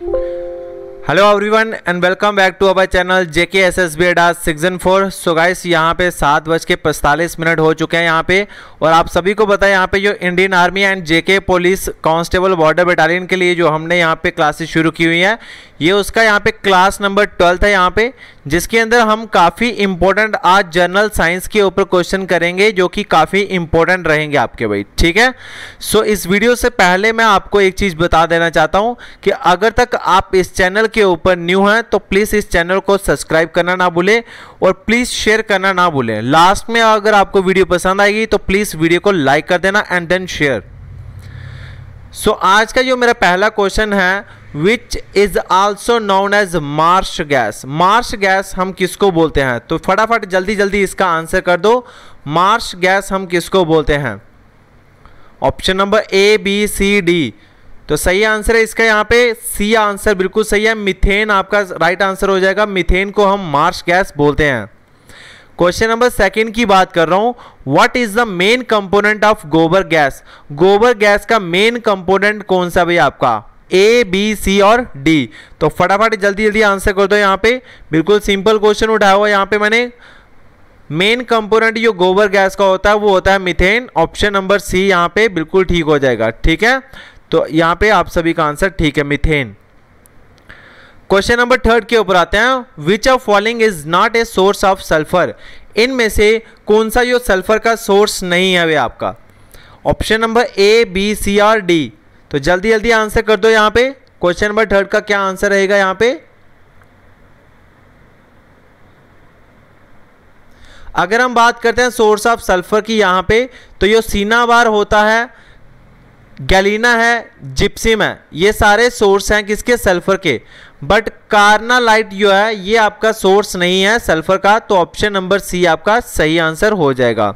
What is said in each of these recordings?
you hello everyone and welcome back to our channel JK S S B ADAS season four so guys यहाँ पे सात बज के पैंतालीस मिनट हो चुके हैं यहाँ पे। और आप सभी को है यहाँ पे जो Indian army and JK police constable border battalion के लिए जो हमने यहाँ पे क्लासेस शुरू की हुई हैं ये उसका यहाँ पे क्लास नंबर ट्वेल्थ है यहाँ पे जिसके अंदर हम काफ़ी इंपॉर्टेंट आज जनरल साइंस के ऊपर क्वेश्चन करेंगे जो कि काफ़ी इंपॉर्टेंट रहेंगे आपके भाई ठीक है? सो so, इस वीडियो से पहले मैं आपको एक चीज़ बता देना चाहता हूँ कि अगर तक आप इस चैनल के ऊपर न्यू है तो प्लीज़ इस चैनल को सब्सक्राइब करना ना भूलें और प्लीज़ शेयर करना ना भूलें। लास्ट में अगर आपको वीडियो पसंद आएगी तो प्लीज़ वीडियो को लाइक कर देना एंड देन शेयर सो आज का जो मेरा पहला क्वेश्चन है which is also known as marsh gas marsh gas हम किसको बोलते हैं? तो फटाफट जल्दी जल्दी इसका आंसर कर दो। मार्श गैस हम किसको बोलते हैं? Option number A B C D तो सही आंसर है इसका यहाँ पे सी आंसर, बिल्कुल सही है। मिथेन आपका राइट आंसर हो जाएगा। मिथेन को हम मार्श गैस बोलते हैं। क्वेश्चन नंबर सेकंड की बात कर रहा हूँ। What is the main component of gobar gas? Gobar gas का मेन कंपोनेंट कौन सा भाई आपका? ए बी सी और डी तो फटाफट जल्दी जल्दी आंसर कर दो यहाँ पे। बिल्कुल सिंपल क्वेश्चन उठाया हुआ यहाँ पे मैंने। मेन कंपोनेंट जो गोबर गैस का होता है, वो होता है मिथेन ऑप्शन नंबर सी यहाँ पे बिल्कुल ठीक हो जाएगा। ठीक है? तो यहाँ पे आप सभी का आंसर ठीक है, मिथेन। क्वेश्चन नंबर थर्ड के ऊपर आते हैं। Which of following is not a source of sulphur इनमें से कौन सा जो सल्फ़र का सोर्स नहीं है वे आपका? Option number A B C और डी तो जल्दी जल्दी आंसर कर दो यहाँ पे। क्वेश्चन नंबर थर्ड का क्या आंसर रहेगा यहाँ पे? अगर हम बात करते हैं सोर्स ऑफ़ सल्फ़र की यहाँ पे तो ये सीनाबार होता है। गैलीना है जिप्सिम है ये सारे सोर्स हैं किसके? सल्फ़र के। बट कार्नालाइट जो है, ये आपका सोर्स नहीं है सल्फ़र का तो ऑप्शन नंबर सी आपका सही आंसर हो जाएगा।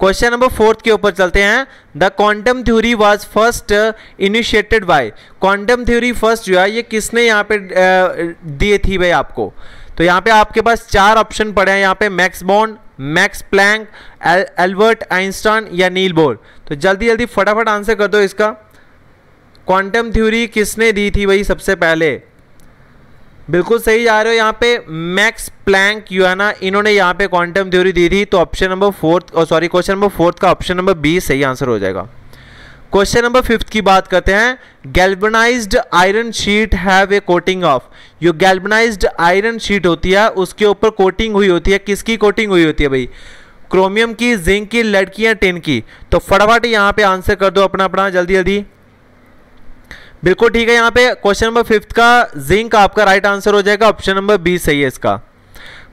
क्वेश्चन नंबर फोर्थ के ऊपर चलते हैं। The quantum theory was first initiated by quantum theory first जो है, ये किसने यहाँ पे दिए थी भाई आपको? तो यहाँ पे आपके पास चार ऑप्शन पड़े हैं। यहाँ पे Max bond Max Planck Albert Einstein या नील बोर तो जल्दी जल्दी फटाफट आंसर कर दो इसका। क्वांटम थ्योरी किसने दी थी भाई सबसे पहले? बिल्कुल सही जा रहे हो यहाँ पे। मैक्स प्लैंक यू है ना इन्होंने यहाँ पे क्वांटम थ्योरी दी थी। तो option number fourth sorry question number fourth का ऑप्शन नंबर बी सही आंसर हो जाएगा। क्वेश्चन नंबर फिफ्थ की बात करते हैं। Galvanised iron sheet have a coating of जो गैल्बनाइज्ड आयरन शीट होती है, उसके ऊपर कोटिंग हुई होती है। किसकी कोटिंग हुई होती है भाई? क्रोमियम की जिंक की लेड की या टिन की? तो फटाफट यहाँ पे आंसर कर दो अपना अपना, जल्दी जल्दी। बिल्कुल ठीक है यहाँ पे। क्वेश्चन नंबर फिफ्थ का जिंक आपका राइट आंसर हो जाएगा। ऑप्शन नंबर बी सही है इसका।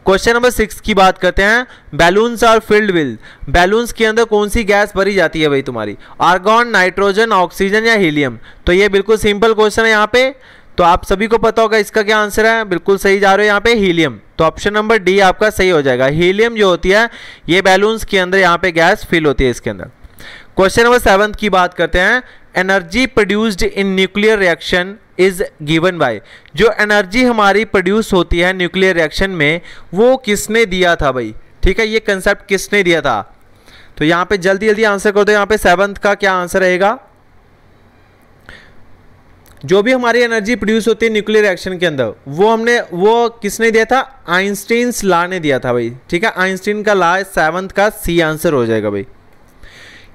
क्वेश्चन नंबर सिक्स की बात करते हैं। बैलून्स और फ़ील्ड विल बैलून्स के अंदर कौन सी गैस भरी जाती है भाई तुम्हारी? आर्गॉन नाइट्रोजन ऑक्सीजन या हीलियम तो ये बिल्कुल सिंपल क्वेश्चन है यहाँ पे। तो आप सभी को पता होगा इसका क्या आंसर है। बिल्कुल सही जा रहे हो यहाँ पे। हीलियम तो ऑप्शन नंबर डी आपका सही हो जाएगा। हीलियम जो होती है, ये बैलून्स के अंदर यहाँ पे गैस फिल होती है इसके अंदर। क्वेश्चन नंबर सेवंथ की बात करते हैं। Energy produced in nuclear reaction is given by जो एनर्जी हमारी प्रोड्यूस होती है न्यूक्लियर रिएक्शन में, वो किसने दिया था भाई? ठीक है, ये कंसेप्ट किसने दिया था? तो यहाँ पे जल्दी जल्दी आंसर कर दो, यहाँ पे सेवंथ का क्या आंसर रहेगा? जो भी हमारी एनर्जी प्रोड्यूस होती है न्यूक्लियर रिएक्शन के अंदर, वो हमने, वो किसने दिया था? आइंस्टीन ला ने दिया था भाई। ठीक है आइंस्टीन का लॉ सेवंथ का सी आंसर हो जाएगा भाई।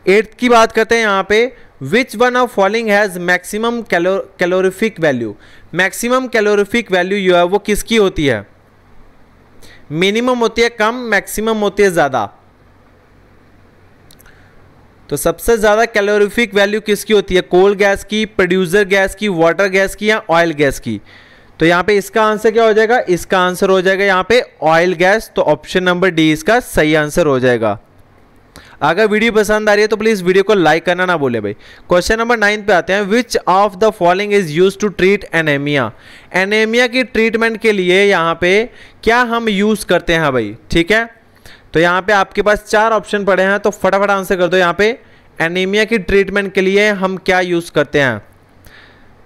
एट्थ की बात करते हैं यहाँ पे। Which one of following has maximum calorific value maximum calorific value जो है वो किसकी होती है? मिनिमम होती है कम मैक्सिमम होती है ज़्यादा। तो सबसे ज़्यादा कैलोरिफिक वैल्यू किसकी होती है? कोल गैस की प्रोड्यूसर गैस की वाटर गैस की या ऑयल गैस की? तो यहाँ पे इसका आंसर क्या हो जाएगा? इसका आंसर हो जाएगा यहाँ पे ऑयल गैस तो ऑप्शन नंबर डी इसका सही आंसर हो जाएगा। अगर वीडियो पसंद आ रही है तो प्लीज़ वीडियो को लाइक करना ना बोले भाई। क्वेश्चन नंबर नाइन पे आते हैं। Which of the following is use to treat anaemia anaemia की ट्रीटमेंट के लिए यहाँ पे क्या हम यूज़ करते हैं भाई? ठीक है? तो यहाँ पे आपके पास चार ऑप्शन पड़े हैं तो फटाफट आंसर कर दो यहाँ पे। एनीमिया की ट्रीटमेंट के लिए हम क्या यूज़ करते हैं?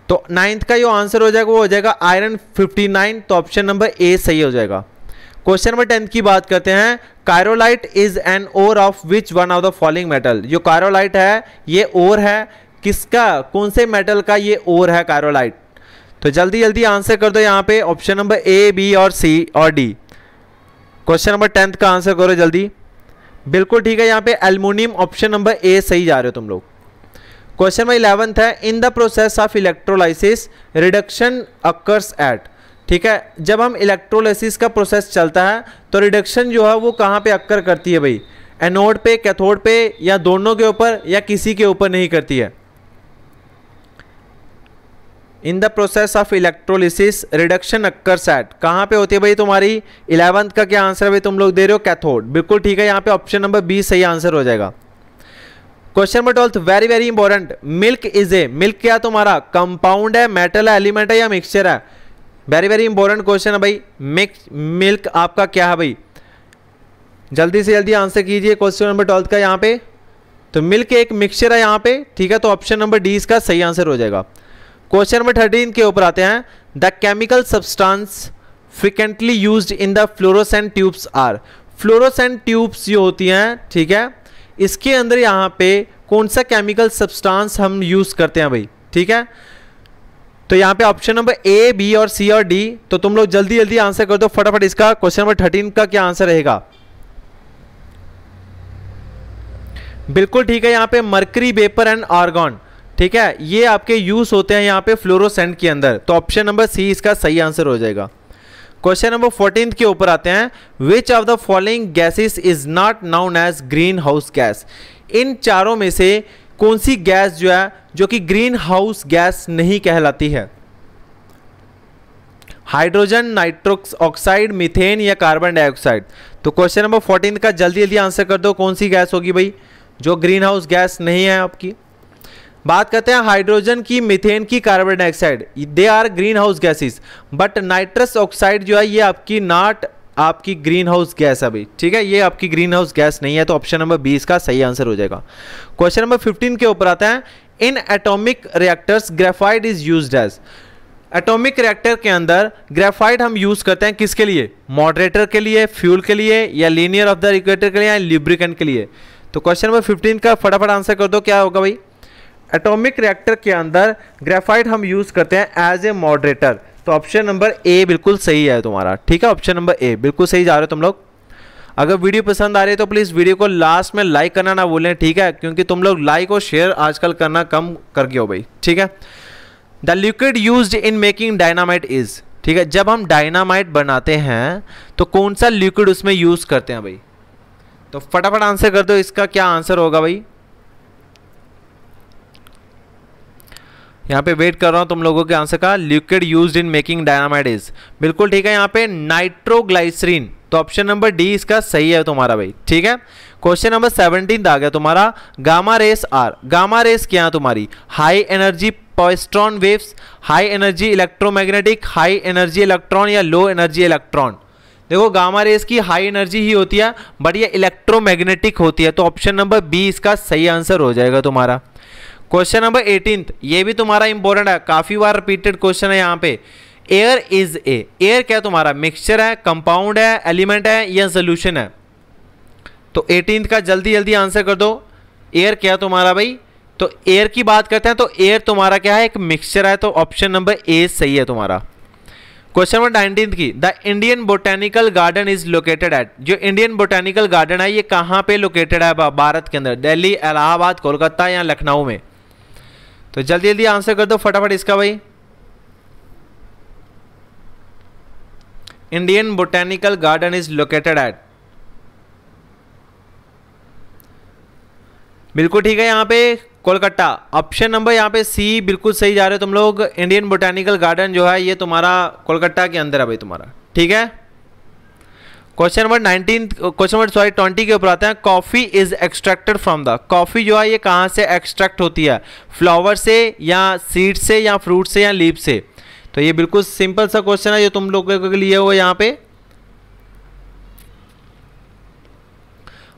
तो नाइन्थ का जो आंसर हो जाएगा वो हो जाएगा आयरन 59 तो ऑप्शन नंबर ए सही हो जाएगा। क्वेश्चन नंबर टेंथ की बात करते हैं। Cryolite is an ore of which one of the following metal जो कायरोलाइट है, ये ओर है। किसका? कौन से मेटल का ये ओर है कायरोलाइट तो जल्दी जल्दी आंसर कर दो यहाँ पे। ऑप्शन नंबर ए बी और सी और डी क्वेश्चन नंबर टेंथ का आंसर करो जल्दी। बिल्कुल ठीक है, यहाँ पे एल्यूमिनियम ऑप्शन नंबर ए सही जा रहे हो तुम लोग। क्वेश्चन नंबर इलेवंथ है। In the process of electrolysis reduction occurs at ठीक है? जब हम इलेक्ट्रोलाइसिस का प्रोसेस चलता है तो रिडक्शन जो है, वो कहाँ पे अक्कर करती है भाई? एनोड पे कैथोड पे, या दोनों के ऊपर, या किसी के ऊपर नहीं करती है? In the process of electrolysis reduction occurs at कहाँ पे होती है भाई तुम्हारी? इलेवंथ का क्या आंसर है भाई तुम लोग दे रहे हो? कैथोड बिल्कुल ठीक है, यहाँ पे ऑप्शन नंबर बी सही आंसर हो जाएगा। Question number twelfth very very important milk is a milk क्या तुम्हारा? कंपाउंड है मेटल है एलिमेंट है, या मिक्सचर है? वेरी वेरी इंपॉर्टेंट क्वेश्चन है भाई। मिक्स मिल्क आपका क्या है भाई? जल्दी से जल्दी आंसर कीजिए क्वेश्चन नंबर ट्वेल्थ का यहाँ पे। तो मिल्क एक मिक्सचर है यहाँ पे, ठीक है? तो ऑप्शन नंबर डी इसका सही आंसर हो जाएगा। क्वेश्चन नंबर थर्टीन के ऊपर आते हैं। The chemical substance frequently use in the fluorescent tubes are fluorescent tubes जो होती हैं, ठीक है? इसके अंदर यहाँ पे कौन सा केमिकल सब्सटेंस हम यूज़ करते हैं भाई? ठीक है? तो यहाँ पे ऑप्शन नंबर ए बी और सी और डी तो तुम लोग जल्दी जल्दी आंसर कर दो, फटाफट इसका क्वेश्चन नंबर थर्टीन का क्या आंसर रहेगा? बिल्कुल ठीक है, यहाँ पे मरकरी वेपर एंड आर्गॉन ठीक है? ये आपके यूज़ होते हैं यहाँ पे फ्लोरोसेंट के अंदर तो ऑप्शन नंबर सी इसका सही आंसर हो जाएगा। क्वेश्चन नंबर फोर्टीन के ऊपर आते हैं। Which of the following gases is not known as greenhouse gas इन चारों में से कौन सी गैस जो है, जो कि ग्रीन हाउस गैस नहीं कहलाती है? हाइड्रोजन, नाइट्रोक्स, ऑक्साइड, मिथेन या कार्बन डाइऑक्साइड? तो क्वेश्चन नंबर फोर्टीन का जल्दी जल्दी आंसर कर दो, कौन सी गैस होगी भाई, जो ग्रीन हाउस गैस नहीं है आपकी? बात करते हैं हाइड्रोजन की, मिथेन की, carbon dioxide. They are greenhouse gases but nitrous oxide जो है, ये आपकी नॉट आपकी ग्रीन हाउस गैस भाई ठीक है, ये आपकी ग्रीन हाउस गैस नहीं है तो ऑप्शन नंबर बीस का सही आंसर हो जाएगा। क्वेश्चन नंबर फिफ्टीन के ऊपर आता है, in atomic reactors graphite is use as atomic reactor के अंदर ग्रेफाइट हम यूज़ करते हैं किसके लिए? मॉडरेटर के लिए फ्यूल के लिए, या लीनियर ऑफ़ द रिक्वेटर के लिए, या लिब्रिकेंट के लिए। तो क्वेश्चन नंबर फिफ्टीन का फटाफट आंसर कर दो, क्या होगा भाई? एटॉमिक रिएक्टर के अंदर ग्रेफाइट हम यूज़ करते हैं एज ए मॉडरेटर तो ऑप्शन नंबर ए बिल्कुल सही है तुम्हारा। ठीक है ऑप्शन नंबर ए बिल्कुल सही जा रहे हो तुम लोग। अगर वीडियो पसंद आ रही है तो प्लीज़ वीडियो को लास्ट में लाइक करना ना भूलें, ठीक है? क्योंकि तुम लोग लाइक और शेयर आजकल करना कम कर गए हो भाई, ठीक है? The liquid use in making dynamite is ठीक है? जब हम डायनामाइट बनाते हैं तो कौन सा लिक्विड उसमें यूज़ करते हैं भाई? तो फटाफट आंसर कर दो, इसका क्या आंसर होगा भाई? यहाँ पे वेट कर रहा हूँ तुम लोगों के आंसर का। Liquid used in making dynamite is बिल्कुल ठीक है, यहाँ पे नाइट्रोग्लाइसरीन तो ऑप्शन नंबर डी इसका सही है तुम्हारा भाई। ठीक है? क्वेश्चन नंबर सेवनटीन आ गया तुम्हारा। Gamma rays are gamma rays क्या है तुम्हारी? High energy positron waves high energy electromagnetic high energy electron या लो एनर्जी इलेक्ट्रॉन देखो गामा रेस की हाई एनर्जी ही होती है बट ये इलेक्ट्रोमैग्नेटिक होती है। तो ऑप्शन नंबर बी इसका सही आंसर हो जाएगा तुम्हारा। क्वेश्चन नंबर एटीन ये भी तुम्हारा इंपॉर्टेंट है। काफ़ी बार रिपीटेड क्वेश्चन है यहाँ पे। एयर इज़ ए एयर क्या तुम्हारा? मिक्सचर है कंपाउंड है एलिमेंट है या सोल्यूशन है? तो एटीन का जल्दी जल्दी आंसर कर दो। एयर क्या तुम्हारा भाई? तो एयर की बात करते हैं तो एयर तुम्हारा क्या है? एक मिक्सचर है तो ऑप्शन नंबर ए सही है तुम्हारा। क्वेश्चन नंबर नाइनटीन की। The Indian botanical garden is located at जो इंडियन बोटेनिकल गार्डन है, ये कहाँ पे लोकेटेड है? भारत के अंदर। दिल्ली, इलाहाबाद, कोलकाता या लखनऊ में? तो जल्दी जल्दी आंसर कर दो, फटाफट इसका भाई। Indian botanical garden is located at बिल्कुल ठीक है यहाँ पे, कोलकाता। ऑप्शन नंबर यहाँ पे सी बिल्कुल सही जा रहे हो तुम लोग। इंडियन बोटेनिकल गार्डन जो है, ये तुम्हारा कोलकाता के अंदर है भाई तुम्हारा। ठीक है? Question number 19 question number sorry 20 के ऊपर आते हैं। Coffee is extracted from the coffee जो है ये कहाँ से एक्सट्रैक्ट होती है? फ्लावर से या सीड से या फ्रूट से या लीप से? तो ये बिल्कुल सिंपल सा क्वेश्चन है जो तुम लोगों के लिए हो यहाँ पे।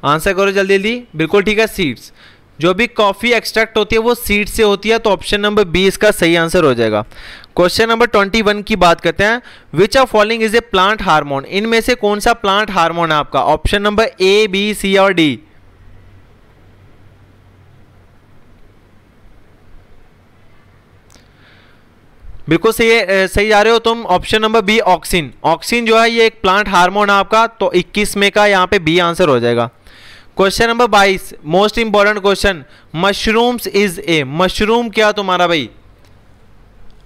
आंसर करो जल्दी जल्दी। बिल्कुल ठीक है सीड्स जो भी कॉफ़ी एक्सट्रैक्ट होती है, वो सीड से होती है तो ऑप्शन नंबर बी इसका सही आंसर हो जाएगा। क्वेश्चन नंबर ट्वेंटी वन की बात करते हैं। Which of following is a plant hormone इनमें से कौन सा प्लांट हार्मोन है आपका? Option number A B C और डी बिल्कुल सही सही जा रहे हो तुम। Option number B auxin auxin जो है, ये एक प्लांट हार्मोन है आपका तो 21 में का यहाँ पे बी आंसर हो जाएगा। Question number 22 most important question mushrooms is a mushroom क्या तुम्हारा भाई?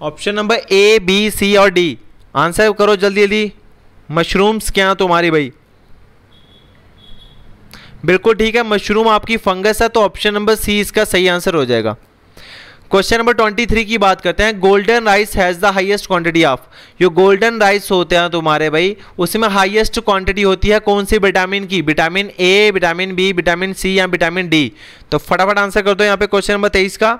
Option number A, B, C और डी। आंसर करो जल्दी जल्दी। मशरूम्स क्या तुम्हारी भाई? बिल्कुल ठीक है, मशरूम आपकी फंगस है तो ऑप्शन नंबर सी इसका सही आंसर हो जाएगा। क्वेश्चन नंबर ट्वेंटी थ्री की बात करते हैं। Golden rice has the highest quantity of. जो गोल्डन राइस होते हैं तुम्हारे भाई, उसमें हाईएस्ट क्वांटिटी होती है कौन सी? विटामिन की। Vitamin A, vitamin B, vitamin C या विटामिन डी। तो फटाफट आंसर कर दो यहाँ पे क्वेश्चन नंबर तेईस का।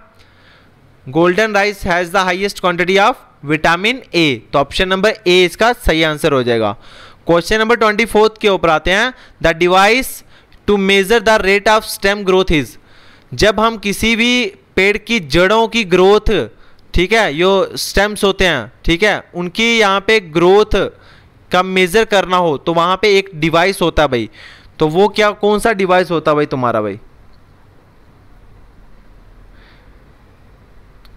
Golden rice has the highest quantity of vitamin A तो ऑप्शन नंबर ए इसका सही आंसर हो जाएगा। क्वेश्चन नंबर ट्वेंटी फोर्थ के ऊपर आते हैं। The device to measure the rate of stem growth is जब हम किसी भी पेड़ की जड़ों की ग्रोथ ठीक है जो स्टेम्स होते हैं, ठीक है, उनकी यहाँ पे ग्रोथ का मेजर करना हो तो वहाँ पे एक डिवाइस होता है भाई। तो वो क्या, कौन सा डिवाइस होता है भाई तुम्हारा भाई?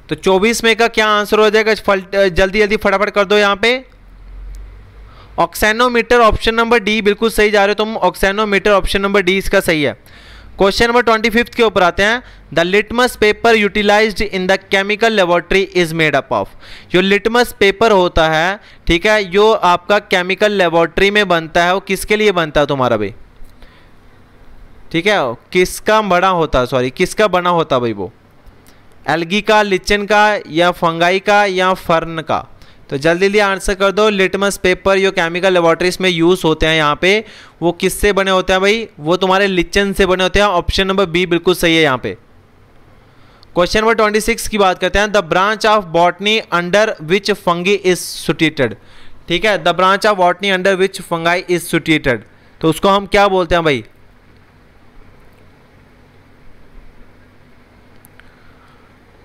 तो 24 में का क्या आंसर हो जाएगा? जल्दी जल्दी फटाफट कर दो यहाँ पे। ऑक्सेनोमीटर ऑप्शन नंबर डी, बिल्कुल सही जा रहे हो तुम। ऑक्सेनोमीटर ऑप्शन नंबर डी, इसका सही है। क्वेश्चन नंबर ट्वेंटी फिफ्थ के ऊपर आते हैं। The litmus paper utilized in the chemical laboratory is made up of. जो लिटमस पेपर होता है, ठीक है जो आपका केमिकल लेबोरेटरी में बनता है। वो किसके लिए बनता है तुम्हारा भाई? ठीक है किसका बड़ा होता सॉरी, किसका बना होता भाई वो? एल्गी का, लिचन का, या फंगाई का, या फर्न का। तो जल्दी जल्दी आंसर कर दो। लिटमस पेपर जो केमिकल लेबोरेटरीज में यूज़ होते हैं यहाँ पे, वो किससे बने होते हैं भाई? वो तुम्हारे लिचन से बने होते हैं। ऑप्शन नंबर बी बिल्कुल सही है यहाँ पे। क्वेश्चन नंबर ट्वेंटी सिक्स की बात करते हैं। The branch of botany under which fungi is studied ठीक है? The branch of botany under which fungi is studied तो उसको हम क्या बोलते हैं भाई?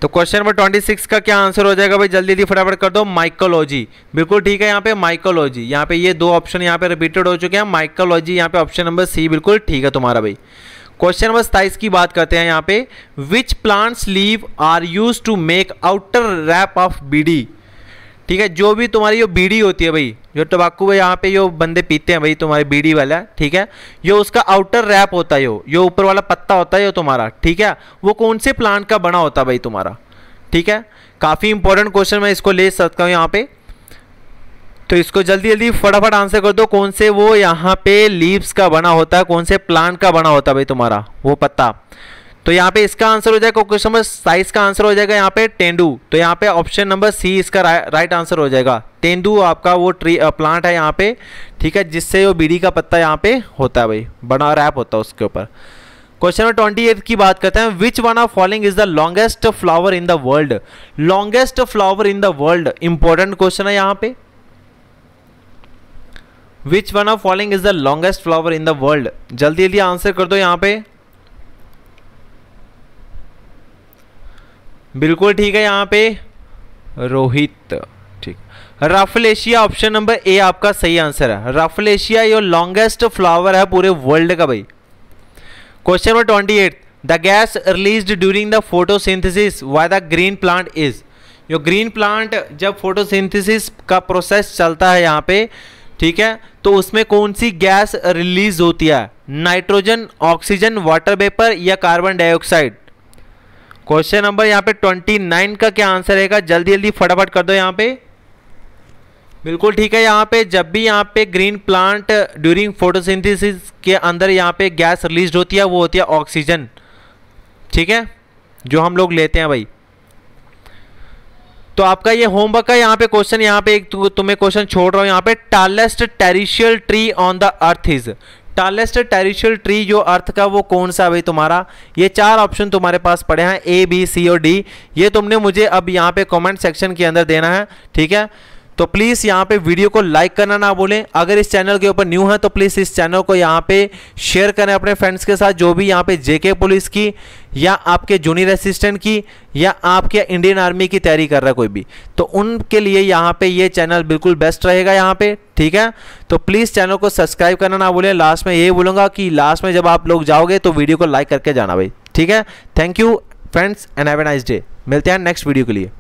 तो क्वेश्चन नंबर ट्वेंटी सिक्स का क्या आंसर हो जाएगा भाई? जल्दी जल्दी फटाफट कर दो। माइकोलॉजी बिल्कुल ठीक है यहाँ पे माइकोलॉजी यहाँ पे ये दो ऑप्शन यहाँ पे रिपीटेड हो चुके हैं। माइकोलॉजी यहाँ पे ऑप्शन नंबर सी बिल्कुल ठीक है तुम्हारा भाई। क्वेश्चन नंबर सताइस की बात करते हैं यहाँ पे। Which plants leave are use to make outer wrap of bidi ठीक है, जो भी तुम्हारी जो बीड़ी होती है भाई, जो टबाकू भाई यहाँ पे जो बंदे पीते हैं भाई, तुम्हारी बीड़ी वाला, ठीक है? जो उसका आउटर रैप होता है जो जो ऊपर वाला पत्ता होता है जो तुम्हारा, ठीक है? वो कौन से प्लांट का बना होता है भाई तुम्हारा, ठीक है? काफ़ी इंपॉर्टेंट क्वेश्चन मैं इसको ले सकता हूँ यहाँ पे। तो इसको जल्दी जल्दी फटाफट आंसर कर दो, कौन से वो यहाँ पे लीव्स का बना होता है, कौन से प्लांट का बना होता है भाई तुम्हारा, वो पत्ता। तो यहाँ पे इसका आंसर हो जाएगा क्वेश्चन नंबर साइज़ का आंसर हो जाएगा यहाँ पे टेंडू तो यहाँ पे ऑप्शन नंबर सी इसका रा, राइट आंसर हो जाएगा। तेंदू आपका वो ट्री प्लांट है यहाँ पे ठीक है जिससे वो बीड़ी का पत्ता यहाँ पे होता है भाई बड़ा रैप होता है उसके ऊपर। क्वेश्चन नंबर ट्वेंटी एट की बात करते हैं which one of following is the longest flower in the world longest flower in the world important question है यहाँ पे। Which one of following is the longest flower in the world जल्दी जल्दी answer कर दो यहाँ पे। बिल्कुल ठीक है यहाँ पे। रोहित, ठीक। राफलेशिया ऑप्शन नंबर ए आपका सही आंसर है। राफलेशिया ये लॉन्गेस्ट फ्लावर है पूरे वर्ल्ड का भाई। Question number twenty eight the gas release during the photosynthesis by the green plant is जो ग्रीन प्लांट जब फोटोसिंथेसिस का प्रोसेस चलता है यहाँ पे, ठीक है तो उसमें कौन सी गैस रिलीज़ होती है? नाइट्रोजन ऑक्सीजन वाटर वेपर या कार्बन डाइऑक्साइड क्वेश्चन नंबर यहाँ पे ट्वेंटी नाइन का क्या आंसर रहेगा? जल्दी जल्दी, फटाफट कर दो यहाँ पे। बिल्कुल ठीक है, यहाँ पे जब भी यहाँ पे ग्रीन प्लांट ड्यूरिंग फोटोसिंथेसिस के अंदर यहाँ पे गैस रिलीज़ होती है, वो होती है ऑक्सीजन। ठीक है? जो हम लोग लेते हैं भाई। तो आपका ये होमवर्क का यहाँ पे क्वेश्चन, यहाँ पे एक तुम्हें क्वेश्चन छोड़ रहा हूँ, यहाँ पे tallest terrestrial tree on the earth is tallest terrestrial tree जो अर्थ का वो कौन सा भाई तुम्हारा? ये चार ऑप्शन तुम्हारे पास पड़े हैं ए बी सी और डी ये तुमने मुझे अब यहाँ पे कमेंट सेक्शन के अंदर देना है, ठीक है? तो प्लीज़ यहाँ पे वीडियो को लाइक करना ना भूलें। अगर इस चैनल के ऊपर न्यू है तो प्लीज़ इस चैनल को यहाँ पे शेयर करें अपने फ्रेंड्स के साथ, जो भी यहाँ पे जेके पुलिस की, या आपके जूनियर असिस्टेंट की, या आपके इंडियन आर्मी की तैयारी कर रहा है कोई भी। तो उनके लिए यहाँ पे ये चैनल बिल्कुल बेस्ट रहेगा यहाँ पे, ठीक है? तो प्लीज़ चैनल को सब्सक्राइब करना ना भूलें। लास्ट में यही बोलूँगा कि लास्ट में जब आप लोग जाओगे तो वीडियो को लाइक करके जाना भाई, ठीक है? Thank you friends and have a nice day मिलते हैं नेक्स्ट वीडियो के लिए।